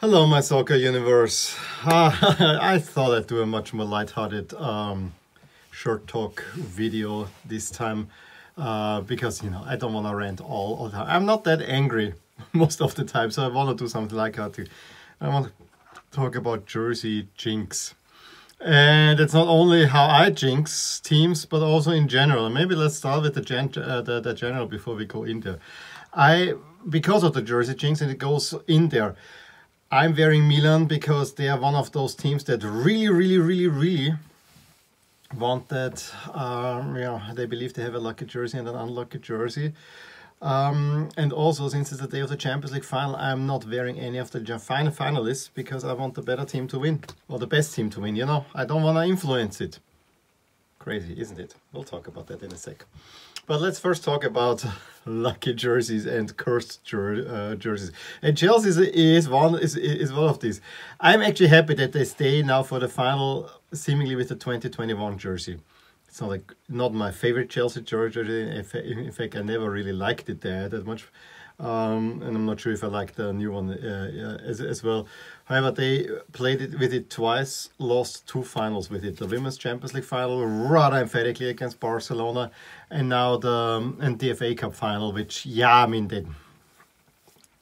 Hello, my soccer universe. Uh, I thought I'd do a much more lighthearted um, Shirt Talk video this time uh, because, you know, I don't want to rant all, all the time. I'm not that angry most of the time, so I want to do something like that. I want to talk about Jersey jinx. And it's not only how I jinx teams, but also in general. Maybe let's start with the, gen uh, the, the general before we go in there. I, because of the Jersey jinx, and it goes in there, I'm wearing Milan because they are one of those teams that really, really, really, really want that, um, you know, they believe they have a lucky jersey and an unlucky jersey. Um, and also, since it's the day of the Champions League final, I'm not wearing any of the final finalists because I want the better team to win, or the best team to win, you know. I don't want to influence it. Crazy, isn't it? We'll talk about that in a sec. But let's first talk about lucky jerseys and cursed jer uh, jerseys. And Chelsea is one is, is one of these. I'm actually happy that they stay now for the final, seemingly with the 2021 jersey it's not like not my favorite Chelsea jersey. In fact, I never really liked it there that much, um, and I'm not sure if I like the new one uh, as, as well. However, they played it with it twice, lost two finals with it: the Women's Champions League final rather emphatically against Barcelona, and now the um, and the FA Cup final, which yeah, I mean they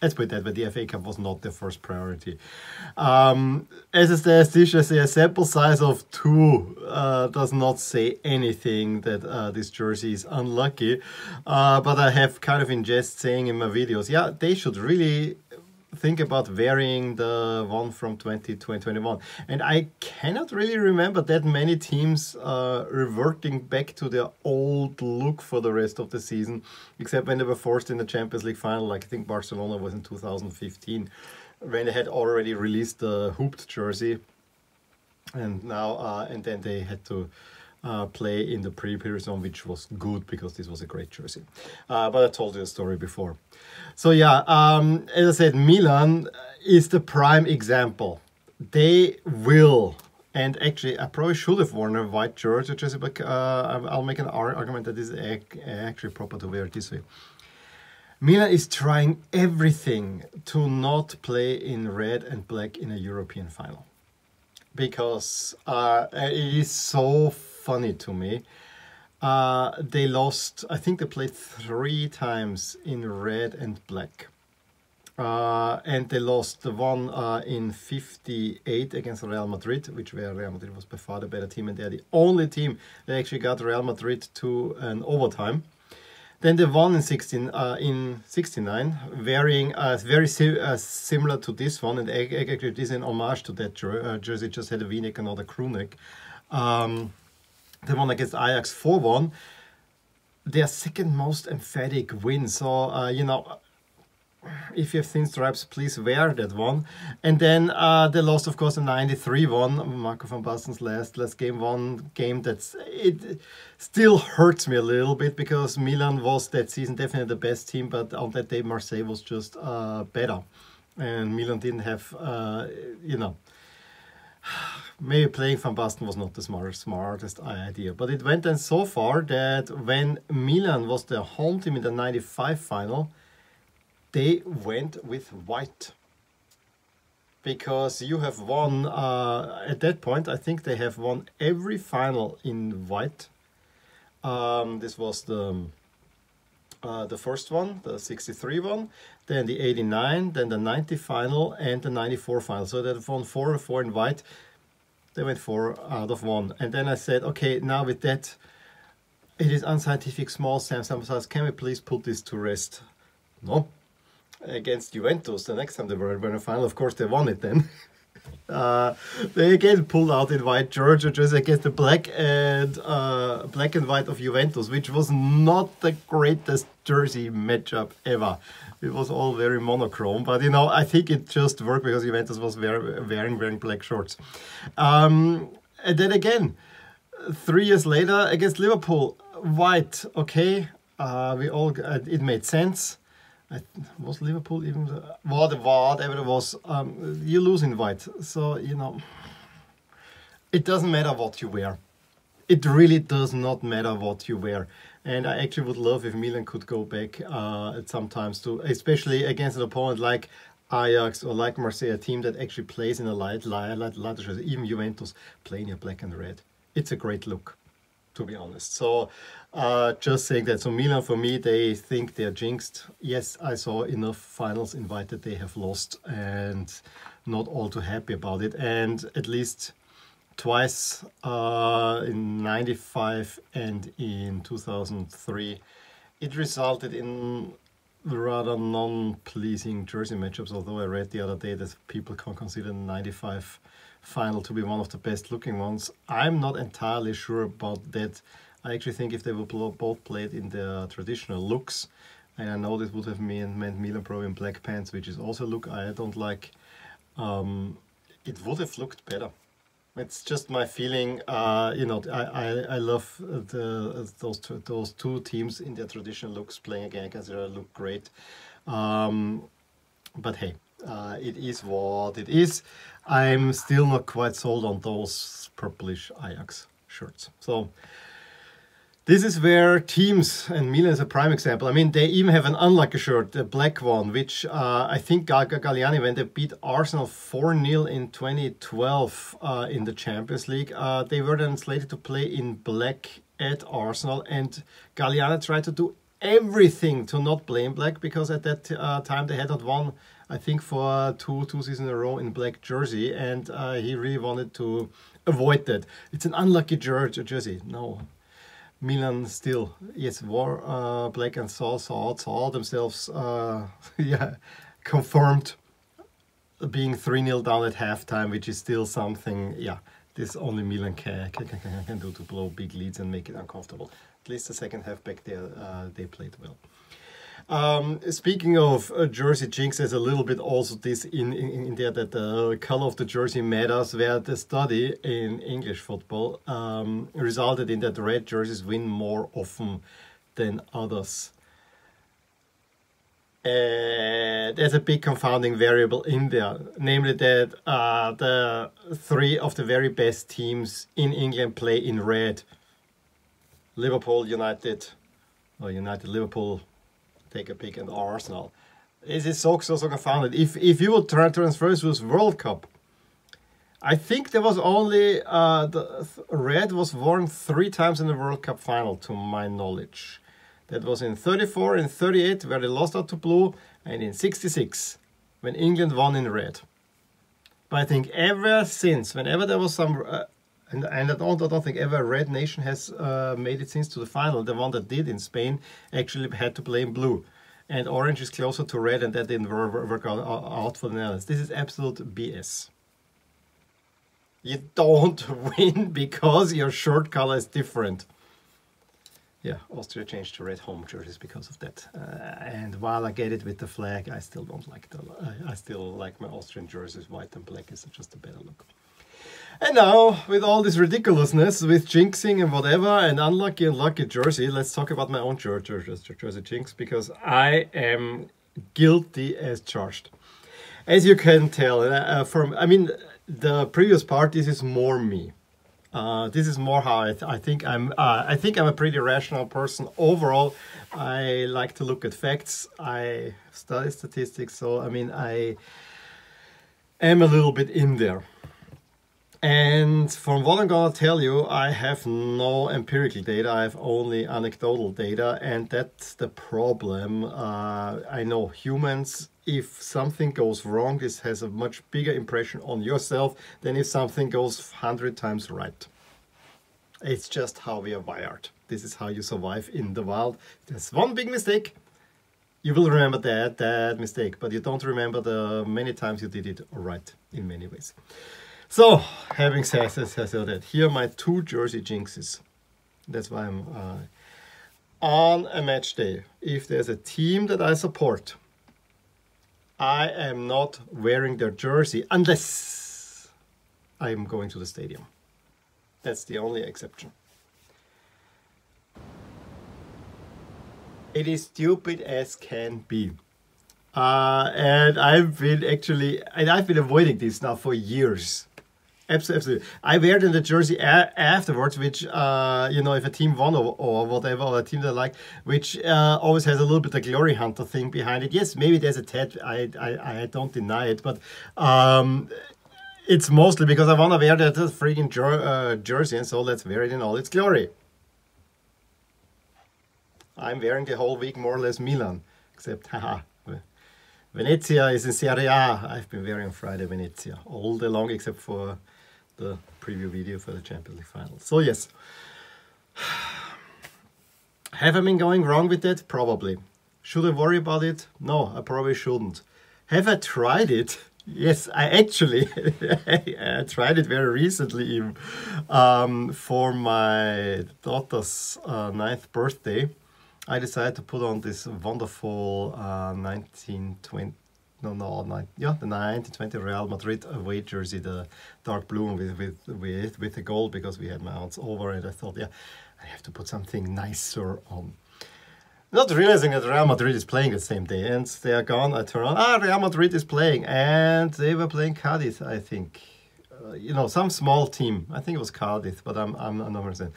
let's put that, but the FA Cup was not the first priority. Um, as a statistician, a sample size of two uh, does not say anything that uh, this jersey is unlucky. Uh, but I have kind of in jest saying in my videos, yeah, they should really think about varying the one from 20 to 2021 and i cannot really remember that many teams uh, reverting back to their old look for the rest of the season except when they were forced in the champions league final like i think barcelona was in 2015 when they had already released the hooped jersey. And now uh, and then they had to uh, play in the pre-period which was good because this was a great jersey. Uh, but I told you the story before. So yeah, um, as I said, Milan is the prime example. They will, and actually I probably should have worn a white jersey, jersey but uh, I'll make an argument that is actually proper to wear it this way. Milan is trying everything to not play in red and black in a European final because uh, it is so funny to me. Uh, they lost, I think they played three times in red and black. Uh, and they lost the one uh, in 58 against Real Madrid, which where Real Madrid was by far the better team, and they're the only team that actually got Real Madrid to an overtime. Then they won in 16 uh, in 69, varying uh, very si uh, similar to this one, and actually it is an homage to that uh, jersey. Just had a V-neck and not a crew neck. Um, the one against Ajax 4-1, their second most emphatic win. So, uh, you know, if you have thin stripes, please wear that one. And then uh, they lost, of course, a 93 one, Marco van Basten's last last game, one game that's it still hurts me a little bit because Milan was that season definitely the best team, but on that day Marseille was just uh, better, and Milan didn't have, uh, you know, maybe playing Van Basten was not the smartest, smartest idea. But it went then so far that when Milan was the home team in the 95 final, they went with white. Because you have won, uh, at that point, I think they have won every final in white. Um, this was the uh, the first one, the 63 one, then the 89, then the 90 final, and the 94 final. So they've won four four in white. They went four out of one. And then I said, okay, now with that, it is unscientific small sample size. Can we please put this to rest? No. Against Juventus, the next time they were in the final, of course they won it then. Uh, they again pulled out in white Georgia against the black and uh, black and white of Juventus, which was not the greatest jersey matchup ever. It was all very monochrome, but you know I think it just worked because Juventus was wearing wearing, wearing black shorts. Um, and then again, three years later against Liverpool, white. Okay, uh, we all uh, it made sense. I, was Liverpool even what whatever it was um, you lose in white so you know it doesn't matter what you wear. It really does not matter what you wear. And I actually would love if Milan could go back uh, at sometimes to especially against an opponent like Ajax or like Marseille, a team that actually plays in a light, light, light, light even Juventus playing in black and red. It's a great look, to be honest. So uh, just saying that. So Milan, for me, they think they're jinxed. Yes, I saw enough finals invited they have lost and not all too happy about it. And at least twice uh, in 95 and in 2003, it resulted in rather non-pleasing jersey matchups, although I read the other day that people can consider 95 final to be one of the best looking ones. I'm not entirely sure about that. I actually think if they were both played in their traditional looks, and I know this would have meant, Milan Pro in black pants, which is also a look I don't like, um, it would have looked better. It's just my feeling. Uh, you know, I, I, I love the those two, those two teams in their traditional looks playing again. I consider look great. Um, but hey, uh, it is what it is. I'm still not quite sold on those purplish Ajax shirts. So this is where teams, and Milan is a prime example. I mean, they even have an unlucky shirt, the black one, which uh, I think Galliani, when they beat Arsenal 4 0 in 2012 uh, in the Champions League, uh, they were then slated to play in black at Arsenal, and Galliani tried to do everything to not play in black because at that uh, time they had not won, I think, for two two seasons in a row in black jersey, and uh, he really wanted to avoid that. It's an unlucky jersey. No, Milan still, yes, wore uh, black and saw, saw, saw themselves, uh, yeah, confirmed being 3 0 down at halftime, which is still something, yeah, this only Milan can, can, can, can do to blow big leads and make it uncomfortable. At least the second half back there, uh, they played well. Um, speaking of uh, jersey jinx, there's a little bit also this in, in, in, there that the color of the jersey matters, where the study in English football um, resulted in that red jerseys win more often than others. Uh, there's a big confounding variable in there, namely that uh, the three of the very best teams in England play in red. Liverpool, United, or United, Liverpool, take a peek at Arsenal. This is so, so, so confounded. If, if you would try to transfer this with World Cup, I think there was only, uh, the red was worn three times in the World Cup final, to my knowledge. That was in 34, in 38, where they lost out to blue, and in 66, when England won in red. But I think ever since, whenever there was some uh, and, and I, don't, I don't think ever red nation has uh, made it since to the final. The one that did in Spain actually had to play in blue. And orange is closer to red, and that didn't work, work out, out for the Netherlands. This is absolute BS. You don't win because your shirt color is different. Yeah, Austria changed to red home jerseys because of that. Uh, and while I get it with the flag, I still don't like the. I, I still like my Austrian jerseys. White and black is just a better look. And now, with all this ridiculousness, with jinxing and whatever, and unlucky and lucky jersey, let's talk about my own jersey, jersey jinx, because I am guilty as charged. As you can tell, uh, from, I mean, the previous part, this is more me. Uh, this is more how I, th I think I'm. Uh, I think I'm a pretty rational person overall. I like to look at facts. I study statistics, so I mean I am a little bit in there. And from what I'm gonna tell you, I have no empirical data, I have only anecdotal data, and that's the problem. Uh, I know humans, if something goes wrong, this has a much bigger impression on yourself than if something goes 100 times right. It's just how we are wired. This is how you survive in the wild. There's one big mistake, you will remember that, that mistake, but you don't remember the many times you did it right in many ways. So, having said, said that, here are my two jersey jinxes. That's why I'm uh, on a match day. If there's a team that I support, I am not wearing their jersey unless I'm going to the stadium. That's the only exception. It is stupid as can be. Uh, and I've been actually, and I've been avoiding this now for years Absolutely. I wear the jersey afterwards, which, uh, you know, if a team won or, or whatever, or a team that I like, which uh, always has a little bit of glory hunter thing behind it. Yes, maybe there's a tad, I, I, I don't deny it, but um, it's mostly because I want to wear that freaking jer uh, jersey, and so let's wear it in all its glory. I'm wearing the whole week more or less Milan, except, haha, Venezia is in Serie A. I've been wearing Friday Venezia all day long except for the preview video for the Champions League final. So yes. Have I been going wrong with that? Probably. Should I worry about it? No, I probably shouldn't. Have I tried it? Yes, I actually I tried it very recently even, um, for my daughter's uh, ninth birthday. I decided to put on this wonderful uh, 1920 no, no, no, yeah, the 1920 Real Madrid away jersey, the dark blue with with with with the gold because we had mounts over it. I thought, yeah, I have to put something nicer on. Not realizing that Real Madrid is playing the same day, and they are gone. I turn on, ah, Real Madrid is playing, and they were playing Cadiz, I think. Uh, you know, some small team. I think it was Cardiff, but I'm I'm, not understand.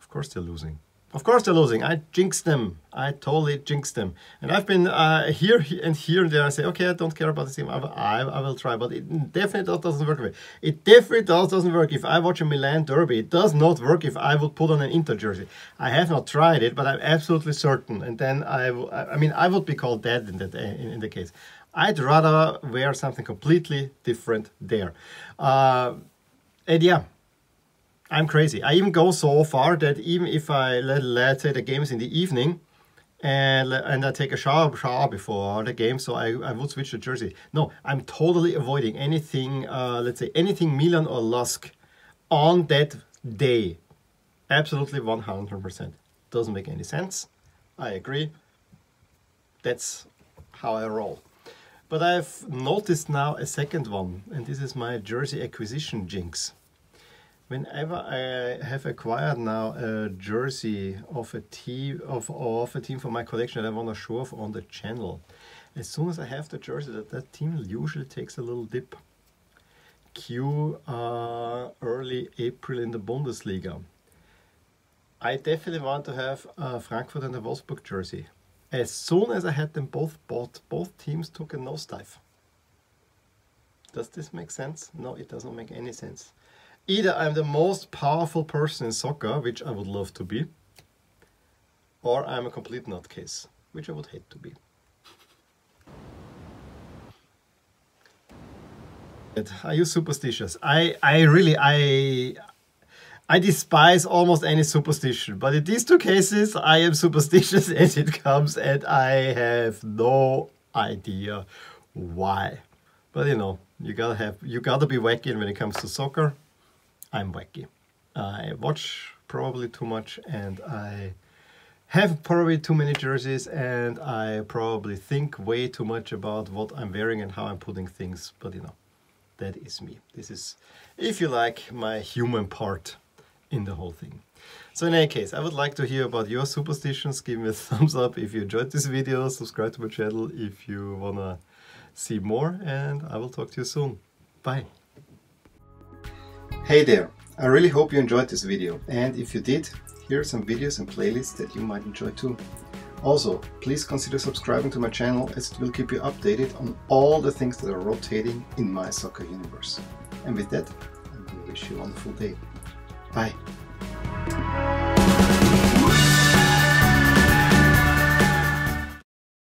Of course, they're losing. Of course they're losing. I jinxed them. I totally jinxed them. And I've been uh, here and here and there. I say, okay, I don't care about the team. I, I, I will try. But it definitely doesn't work. It definitely does, doesn't work. If I watch a Milan derby, it does not work if I would put on an Inter jersey. I have not tried it, but I'm absolutely certain. And then I, I mean, I would be called dead in, that, in, in the case. I'd rather wear something completely different there. Uh, and yeah, I'm crazy. I even go so far that even if I let let's say the game is in the evening, and and I take a shower shower before the game, so I, I would switch the jersey. No, I'm totally avoiding anything. Uh, let's say anything Milan or Lask on that day. Absolutely 100%. Doesn't make any sense. I agree. That's how I roll. But I've noticed now a second one, and this is my jersey acquisition jinx whenever I have acquired now a jersey of a team of, of a team for my collection that I want to show off on the channel, as soon as I have the jersey, that, that team usually takes a little dip. Q uh, early April in the Bundesliga. I definitely want to have a Frankfurt and a Wolfsburg jersey. As soon as I had them both bought, both teams took a nosedive. Does this make sense? No, it doesn't make any sense. Either I'm the most powerful person in soccer, which I would love to be, or I'm a complete nutcase, which I would hate to be. Are you superstitious? I, I really, I, I despise almost any superstition, but in these two cases, I am superstitious as it comes, and I have no idea why. But you know, you gotta have, you gotta be wacky when it comes to soccer. I'm wacky. I watch probably too much and I have probably too many jerseys and I probably think way too much about what I'm wearing and how I'm putting things, but you know, that is me. This is, if you like, my human part in the whole thing. So in any case, I would like to hear about your superstitions. Give me a thumbs up if you enjoyed this video. Subscribe to my channel if you wanna see more and I will talk to you soon. Bye. Hey there, I really hope you enjoyed this video and if you did, here are some videos and playlists that you might enjoy too. Also, please consider subscribing to my channel as it will keep you updated on all the things that are rotating in my soccer universe. And with that, I wish you a wonderful day. Bye.